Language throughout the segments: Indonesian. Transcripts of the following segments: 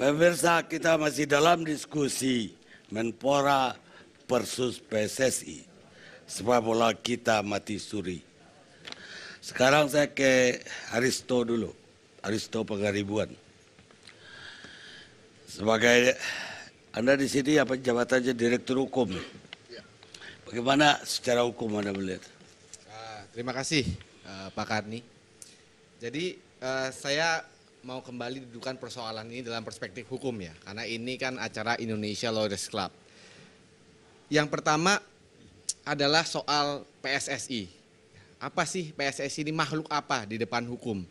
Pemirsa, kita masih dalam diskusi Menpora versus PSSI. Sepak bola kita mati suri. Sekarang saya ke Aristo dulu. Aristo Pengaribuan. Sebagai Anda di sini apa jabatannya Direktur Hukum? Bagaimana secara hukum Anda melihat? Uh, terima kasih uh, Pak Karni. Jadi uh, saya mau kembali dudukan persoalan ini dalam perspektif hukum ya, karena ini kan acara Indonesia Lawyers Club. Yang pertama adalah soal PSSI. Apa sih PSSI ini makhluk apa di depan hukum?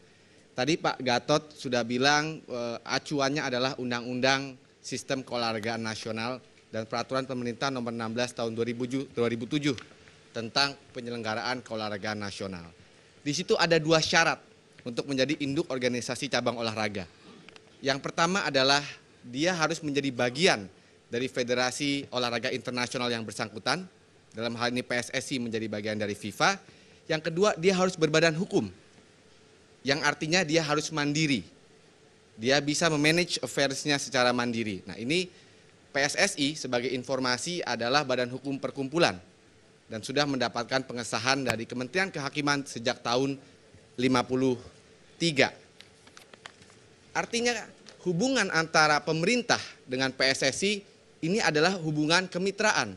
Tadi Pak Gatot sudah bilang e, acuannya adalah Undang-Undang Sistem Keolahragaan Nasional dan Peraturan Pemerintah Nomor 16 Tahun 2007, 2007 tentang penyelenggaraan keolahragaan nasional. Di situ ada dua syarat untuk menjadi induk organisasi cabang olahraga. Yang pertama adalah dia harus menjadi bagian dari Federasi Olahraga Internasional yang bersangkutan, dalam hal ini PSSI menjadi bagian dari FIFA. Yang kedua, dia harus berbadan hukum, yang artinya dia harus mandiri. Dia bisa memanage affairs-nya secara mandiri. Nah ini PSSI sebagai informasi adalah badan hukum perkumpulan dan sudah mendapatkan pengesahan dari Kementerian Kehakiman sejak tahun 53. Artinya hubungan antara pemerintah dengan PSSI ini adalah hubungan kemitraan.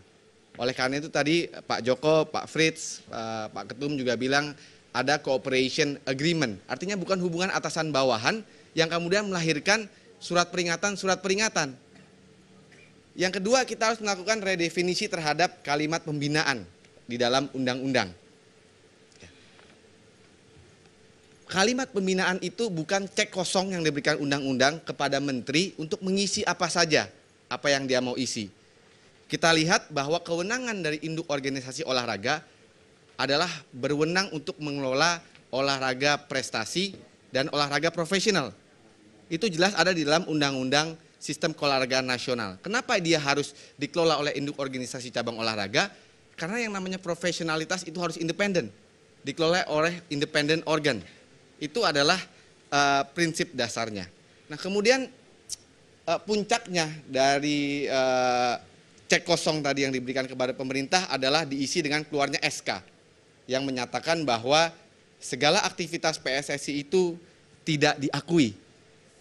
Oleh karena itu tadi Pak Joko, Pak Fritz, eh, Pak Ketum juga bilang ada cooperation agreement. Artinya bukan hubungan atasan bawahan yang kemudian melahirkan surat peringatan, surat peringatan. Yang kedua kita harus melakukan redefinisi terhadap kalimat pembinaan di dalam undang-undang. Kalimat pembinaan itu bukan cek kosong yang diberikan undang-undang kepada menteri untuk mengisi apa saja, apa yang dia mau isi. Kita lihat bahwa kewenangan dari induk organisasi olahraga adalah berwenang untuk mengelola olahraga prestasi dan olahraga profesional. Itu jelas ada di dalam undang-undang sistem keolahragaan nasional. Kenapa dia harus dikelola oleh induk organisasi cabang olahraga? Karena yang namanya profesionalitas itu harus independen, dikelola oleh independent organ itu adalah uh, prinsip dasarnya. Nah kemudian uh, puncaknya dari uh, cek kosong tadi yang diberikan kepada pemerintah adalah diisi dengan keluarnya SK yang menyatakan bahwa segala aktivitas PSSI itu tidak diakui.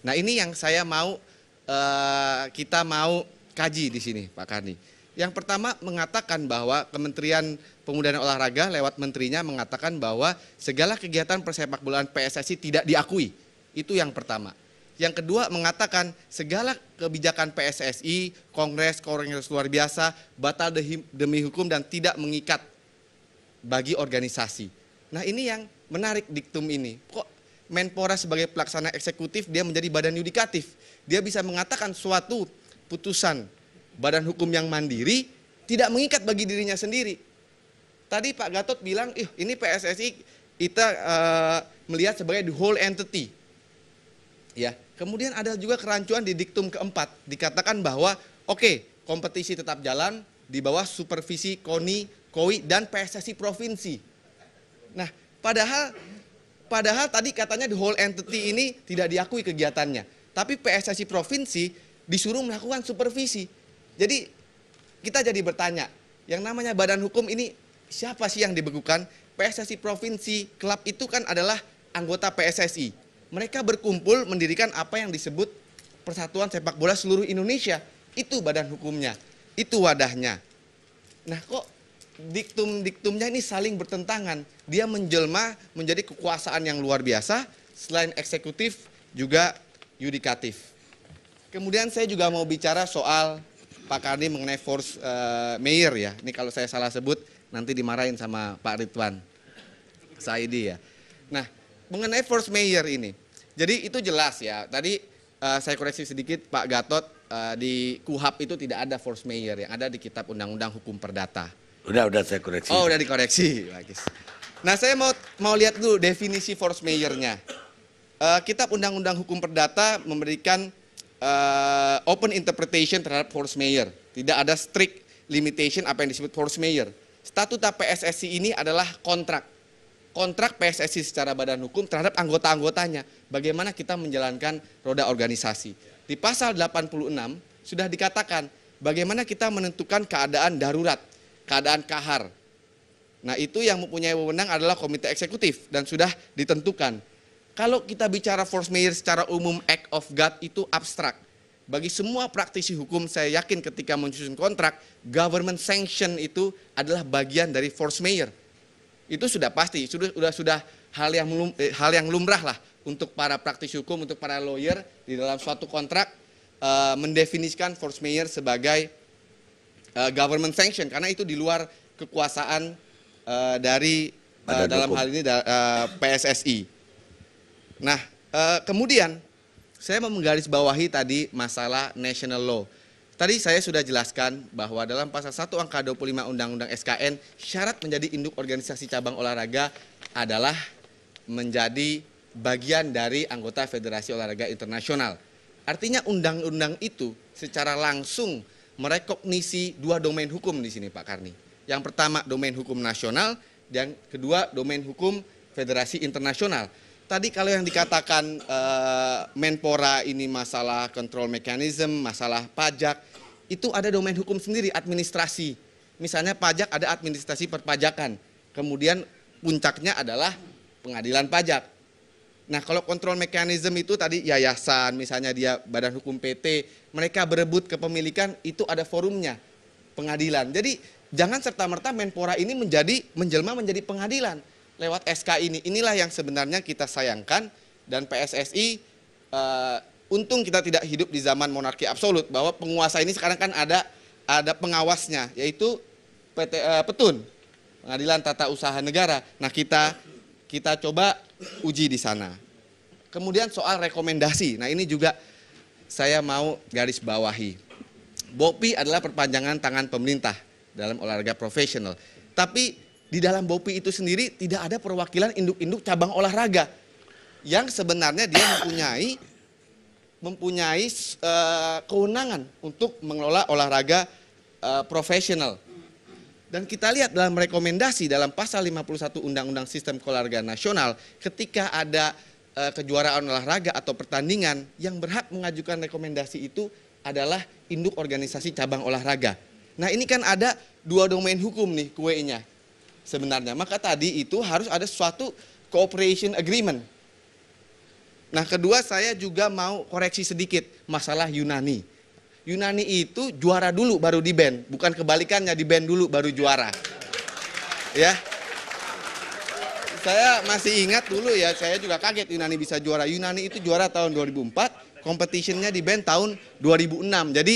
Nah ini yang saya mau uh, kita mau kaji di sini Pak Karni. Yang pertama mengatakan bahwa Kementerian Pemuda dan Olahraga lewat menterinya mengatakan bahwa segala kegiatan persepak bolaan PSSI tidak diakui. Itu yang pertama. Yang kedua mengatakan segala kebijakan PSSI, kongres, kongres luar biasa, batal demi hukum dan tidak mengikat bagi organisasi. Nah ini yang menarik diktum ini. Kok Menpora sebagai pelaksana eksekutif dia menjadi badan yudikatif. Dia bisa mengatakan suatu putusan badan hukum yang mandiri tidak mengikat bagi dirinya sendiri. Tadi Pak Gatot bilang, ih ini PSSI kita uh, melihat sebagai the whole entity. Ya, kemudian ada juga kerancuan di diktum keempat dikatakan bahwa oke okay, kompetisi tetap jalan di bawah supervisi KONI, KOI dan PSSI provinsi. Nah, padahal padahal tadi katanya the whole entity ini tidak diakui kegiatannya, tapi PSSI provinsi disuruh melakukan supervisi. Jadi kita jadi bertanya, yang namanya badan hukum ini siapa sih yang dibekukan? PSSI provinsi, klub itu kan adalah anggota PSSI. Mereka berkumpul mendirikan apa yang disebut Persatuan Sepak Bola Seluruh Indonesia. Itu badan hukumnya, itu wadahnya. Nah kok diktum-diktumnya ini saling bertentangan. Dia menjelma menjadi kekuasaan yang luar biasa, selain eksekutif juga yudikatif. Kemudian saya juga mau bicara soal Pak Kardi mengenai force uh, mayor ya. Ini kalau saya salah sebut nanti dimarahin sama Pak Ridwan Saidi ya. Nah, mengenai force mayor ini. Jadi itu jelas ya. Tadi uh, saya koreksi sedikit Pak Gatot uh, di KUHAP itu tidak ada force mayor yang ada di Kitab Undang-Undang Hukum Perdata. Udah, udah saya koreksi. Oh, udah dikoreksi. Bagus. Nah, saya mau mau lihat dulu definisi force mayornya. Uh, Kitab Undang-Undang Hukum Perdata memberikan uh, open interpretation terhadap force mayor. Tidak ada strict limitation apa yang disebut force mayor. Statuta PSSI ini adalah kontrak. Kontrak PSSI secara badan hukum terhadap anggota-anggotanya. Bagaimana kita menjalankan roda organisasi. Di pasal 86 sudah dikatakan bagaimana kita menentukan keadaan darurat, keadaan kahar. Nah, itu yang mempunyai wewenang adalah komite eksekutif dan sudah ditentukan. Kalau kita bicara force majeure secara umum act of God itu abstrak. Bagi semua praktisi hukum saya yakin ketika menyusun kontrak, government sanction itu adalah bagian dari force majeure. Itu sudah pasti, sudah sudah sudah hal yang melum, eh, hal yang lumrah lah untuk para praktisi hukum, untuk para lawyer di dalam suatu kontrak uh, mendefinisikan force majeure sebagai uh, government sanction karena itu di luar kekuasaan uh, dari uh, dalam hal ini uh, PSSI. Nah, uh, kemudian saya mau menggarisbawahi tadi masalah national law. Tadi saya sudah jelaskan bahwa dalam pasal 1 angka 25 Undang-Undang SKN syarat menjadi induk organisasi cabang olahraga adalah menjadi bagian dari anggota Federasi Olahraga Internasional. Artinya undang-undang itu secara langsung merekognisi dua domain hukum di sini Pak Karni. Yang pertama domain hukum nasional, dan kedua domain hukum federasi internasional. Tadi kalau yang dikatakan uh, Menpora ini masalah control mechanism, masalah pajak, itu ada domain hukum sendiri, administrasi. Misalnya pajak ada administrasi perpajakan, kemudian puncaknya adalah pengadilan pajak. Nah kalau kontrol mekanisme itu tadi yayasan, misalnya dia badan hukum PT, mereka berebut kepemilikan, itu ada forumnya, pengadilan. Jadi jangan serta-merta Menpora ini menjadi menjelma menjadi pengadilan lewat SK ini. Inilah yang sebenarnya kita sayangkan dan PSSI uh, eh, untung kita tidak hidup di zaman monarki absolut bahwa penguasa ini sekarang kan ada ada pengawasnya yaitu PT uh, eh, Petun, Pengadilan Tata Usaha Negara. Nah, kita kita coba uji di sana. Kemudian soal rekomendasi. Nah, ini juga saya mau garis bawahi. BOPI adalah perpanjangan tangan pemerintah dalam olahraga profesional. Tapi di dalam BOPI itu sendiri tidak ada perwakilan induk-induk cabang olahraga. Yang sebenarnya dia mempunyai mempunyai uh, kewenangan untuk mengelola olahraga uh, profesional. Dan kita lihat dalam rekomendasi dalam pasal 51 Undang-Undang Sistem Keluarga Nasional, ketika ada e, kejuaraan olahraga atau pertandingan, yang berhak mengajukan rekomendasi itu adalah induk organisasi cabang olahraga. Nah ini kan ada dua domain hukum nih kuenya sebenarnya. Maka tadi itu harus ada suatu cooperation agreement. Nah kedua saya juga mau koreksi sedikit masalah Yunani. Yunani itu juara dulu baru di band, bukan kebalikannya di band dulu baru juara. Ya. Saya masih ingat dulu ya, saya juga kaget Yunani bisa juara. Yunani itu juara tahun 2004, competitionnya di band tahun 2006. Jadi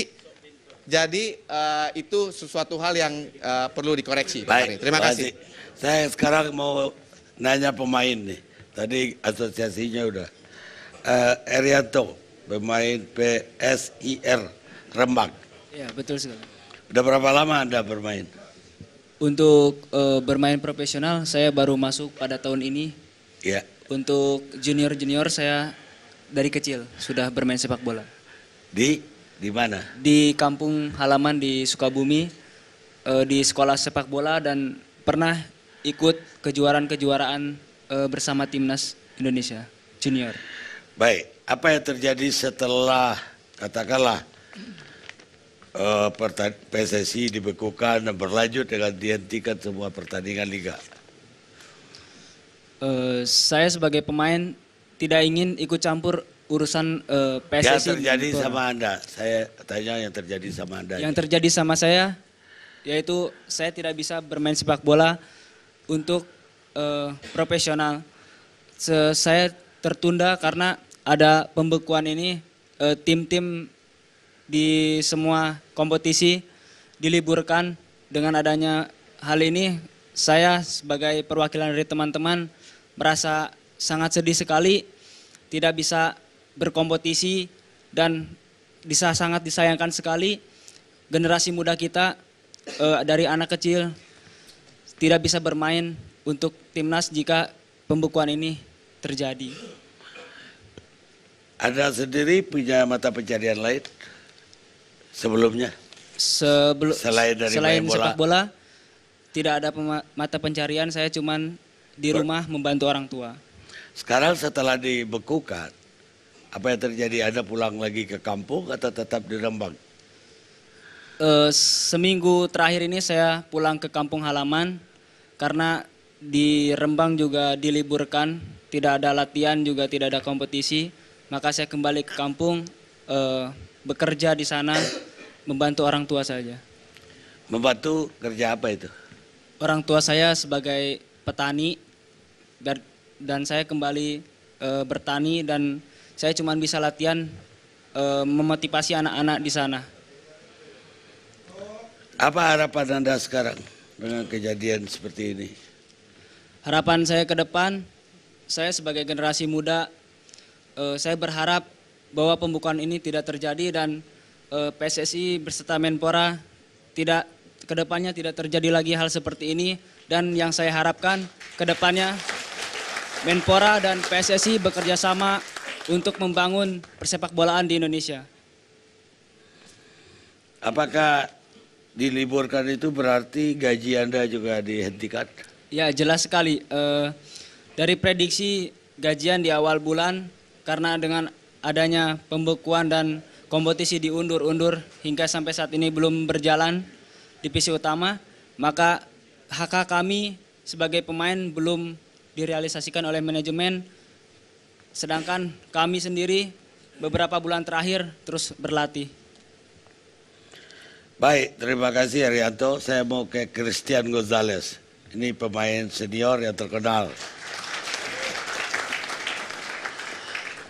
jadi uh, itu sesuatu hal yang uh, perlu dikoreksi. Baik, terima kasih. Saya sekarang mau nanya pemain nih. Tadi asosiasinya udah. Uh, Erianto, pemain PSIR Rembang. Ya, betul sekali. Udah berapa lama Anda bermain? Untuk uh, bermain profesional saya baru masuk pada tahun ini. Ya. Untuk junior-junior saya dari kecil sudah bermain sepak bola. Di di mana? Di kampung halaman di Sukabumi uh, di sekolah sepak bola dan pernah ikut kejuaraan-kejuaraan uh, bersama timnas Indonesia junior. Baik, apa yang terjadi setelah katakanlah uh, PSSI dibekukan dan berlanjut dengan dihentikan semua pertandingan liga? Saya sebagai pemain tidak ingin ikut campur urusan uh, eh, PSSI. Yang terjadi sama Anda, saya tanya yang terjadi sama Anda. Yang terjadi sama saya, yaitu saya tidak bisa bermain sepak bola untuk uh, profesional. Se saya tertunda karena ada pembekuan ini tim-tim uh, di semua kompetisi diliburkan dengan adanya hal ini saya sebagai perwakilan dari teman-teman merasa sangat sedih sekali tidak bisa berkompetisi dan bisa sangat disayangkan sekali generasi muda kita uh, dari anak kecil tidak bisa bermain untuk timnas jika pembekuan ini terjadi. Ada sendiri punya mata pencarian lain? sebelumnya? Sebelum selain dari selain bola. sepak bola tidak ada mata pencarian saya cuman di rumah membantu orang tua. Sekarang setelah dibekukan Apa yang terjadi? Anda pulang lagi ke kampung atau tetap di Rembang? Eh, seminggu terakhir ini saya pulang ke kampung halaman karena di Rembang juga diliburkan, tidak ada latihan juga tidak ada kompetisi, maka saya kembali ke kampung eh, bekerja di sana membantu orang tua saja. Membantu kerja apa itu? Orang tua saya sebagai petani dan, saya kembali eh, bertani dan saya cuma bisa latihan eh, memotivasi anak-anak di sana. Apa harapan Anda sekarang dengan kejadian seperti ini? Harapan saya ke depan, saya sebagai generasi muda, eh, saya berharap bahwa pembukaan ini tidak terjadi dan eh, PSSI berserta Menpora tidak ke depannya tidak terjadi lagi hal seperti ini dan yang saya harapkan ke depannya Menpora dan PSSI bekerja sama untuk membangun persepak bolaan di Indonesia. Apakah diliburkan itu berarti gaji Anda juga dihentikan? Ya jelas sekali. Eh, dari prediksi gajian di awal bulan karena dengan adanya pembekuan dan kompetisi diundur-undur hingga sampai saat ini belum berjalan divisi utama, maka hak kami sebagai pemain belum direalisasikan oleh manajemen. Sedangkan kami sendiri beberapa bulan terakhir terus berlatih. Baik, terima kasih Arianto. Saya mau ke Christian Gonzalez. Ini pemain senior yang terkenal.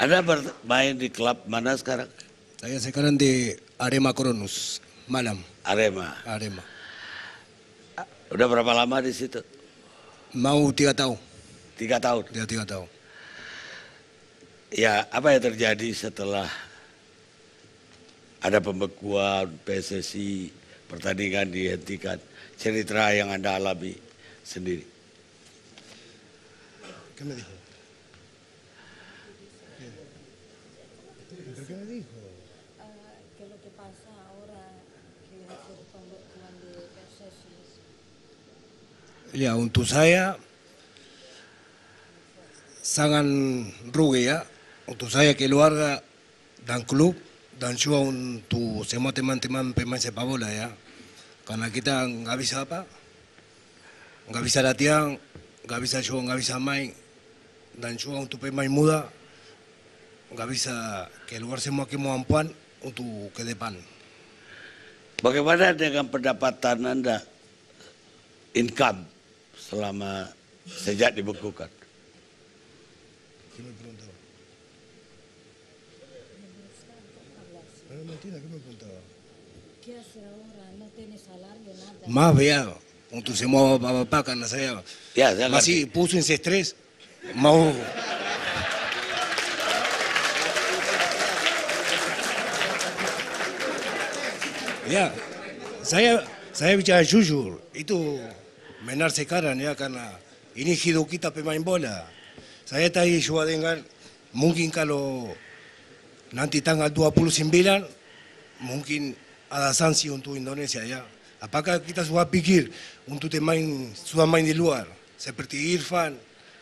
Anda bermain di klub mana sekarang? Saya sekarang di Arema Cronus, malam Arema. Arema. Udah berapa lama di situ? Mau tiga tahun, Tiga tahun. dia tiga tahun. Ya, apa yang terjadi setelah ada pembekuan PSSI, pertandingan dihentikan, cerita yang Anda alami sendiri? PSSI Ya, untuk saya sangat rugi ya. Untuk saya keluarga dan klub dan juga untuk semua teman-teman pemain sepak bola ya. Karena kita nggak bisa apa, nggak bisa latihan, nggak bisa juga nggak bisa main dan juga untuk pemain muda nggak bisa keluar semua kemampuan untuk ke depan. Bagaimana dengan pendapatan Anda income selama sejak dibekukan? ¿Qué hace ahora? No tiene salario, nada. Más vea, untuk semua bapak karena saya Ya, saya ngerti. masih pusing stres mau ya saya saya bicara jujur itu benar sekarang ya karena ini hidup kita pemain bola. Saya tadi juga dengar mungkin kalau nanti tanggal 29 mungkin ada sanksi untuk Indonesia ya apakah kita sudah pikir untuk pemain sudah main di luar seperti Irfan,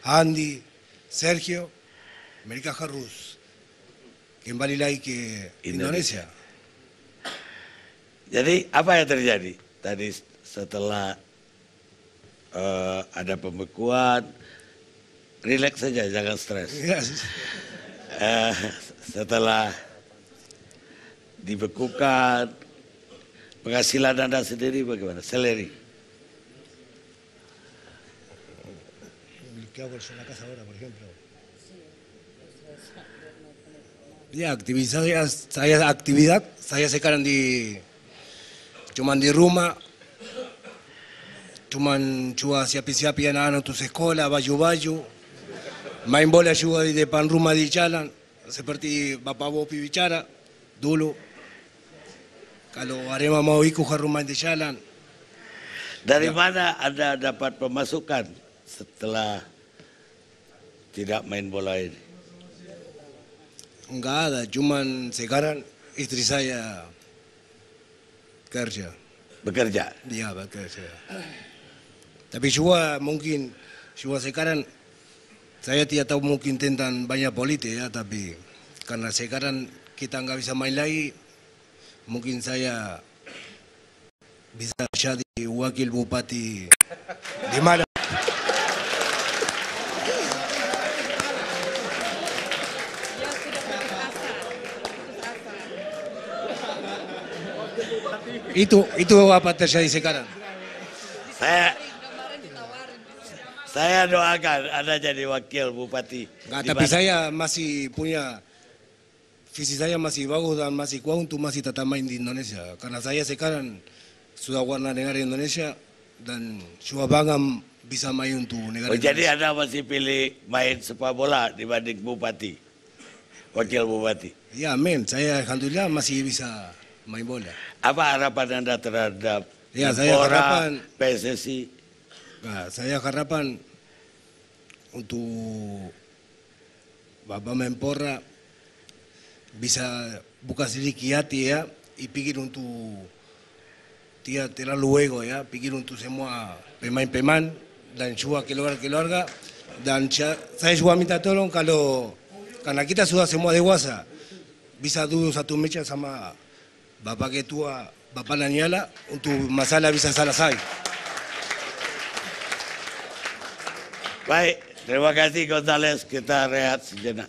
Andy, Sergio mereka harus kembali lagi ke Indonesia. Indonesia. Jadi apa yang terjadi tadi setelah eh, ada pembekuan, rileks saja, jangan stres. Ya, Eh, setelah dibekukan, penghasilan Anda sendiri bagaimana? Salary. Ya, aktivitas saya, aktivitas saya sekarang di cuman di rumah cuman cuma siapi-siapi anak-anak untuk sekolah, baju-baju main bola juga di depan rumah di jalan seperti Bapak Bopi bicara dulu kalau Arema mau ikut ke rumah di jalan Dari mana Anda dapat pemasukan setelah tidak main bola ini? Enggak ada, cuman sekarang istri saya kerja. Bekerja. Dia bekerja. Tapi juga mungkin juga sekarang saya tidak tahu mungkin tentang banyak politik ya, tapi karena sekarang kita nggak bisa main lagi, mungkin saya bisa jadi wakil bupati di mana? Itu itu apa terjadi sekarang? Saya saya doakan Anda jadi wakil bupati. Nggak, Di tapi saya masih punya visi saya masih bagus dan masih kuat untuk masih tetap main di Indonesia. Karena saya sekarang sudah warna negara Indonesia dan sudah bangga bisa main untuk negara Oh, jadi. Anda masih pilih main sepak bola dibanding bupati, wakil bupati. Ya, men, saya alhamdulillah masih bisa main bola. Apa harapan Anda terhadap Ya, saya harapan- PSSI? Nah, saya harapan untuk Bapak Menpora bisa buka sedikit hati ya, y pikir untuk tidak terlalu ego ya, pikir untuk semua pemain-pemain dan juga keluarga-keluarga dan saya saya juga minta tolong kalau karena kita sudah semua dewasa bisa duduk satu meja sama Bapak Ketua Bapak Nanyala untuk masalah bisa Baik, terima kasih Gonzales. Kita rehat sejenak.